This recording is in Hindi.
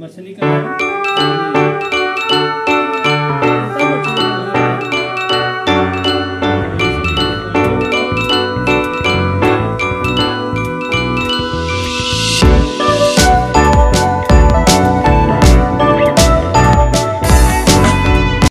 मछली का